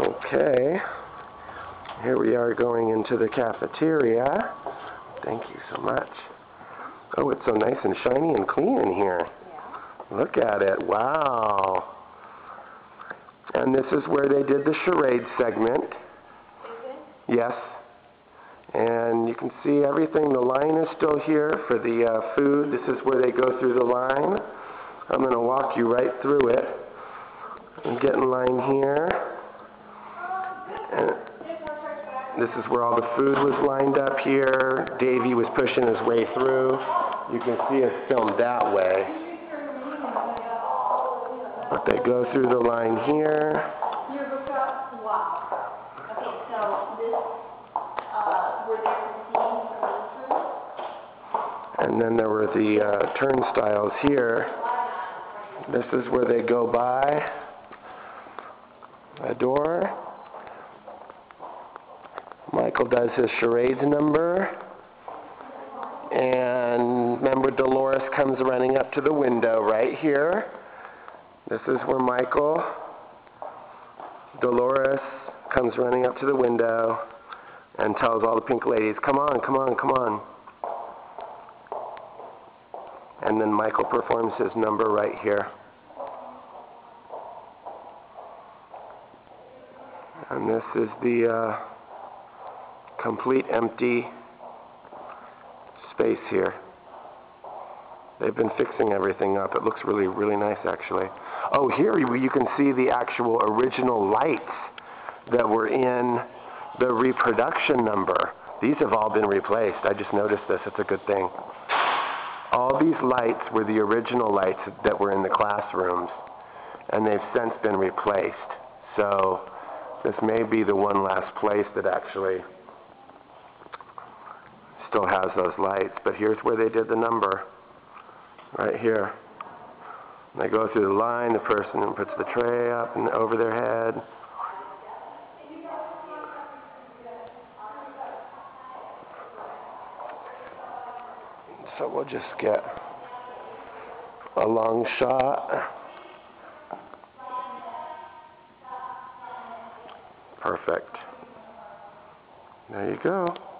Okay. Here we are going into the cafeteria. Thank you so much. Oh, it's so nice and shiny and clean in here. Yeah. Look at it. Wow. And this is where they did the charade segment. Yes. And you can see everything. The line is still here for the uh, food. This is where they go through the line. I'm going to walk you right through it. And get in line here. And this is where all the food was lined up here. Davey was pushing his way through. You can see it filmed that way. But they go through the line here. And then there were the uh, turnstiles here. This is where they go by a door. Michael does his charades number. And remember, Dolores comes running up to the window right here. This is where Michael, Dolores, comes running up to the window and tells all the pink ladies, come on, come on, come on. And then Michael performs his number right here. And this is the uh, complete empty space here. They've been fixing everything up. It looks really, really nice actually. Oh, here you can see the actual original lights that were in the reproduction number. These have all been replaced. I just noticed this. It's a good thing. All these lights were the original lights that were in the classrooms, and they've since been replaced. So this may be the one last place that actually still has those lights. But here's where they did the number, right here. They go through the line, the person puts the tray up and over their head. So we'll just get a long shot. Perfect. There you go.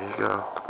There you go.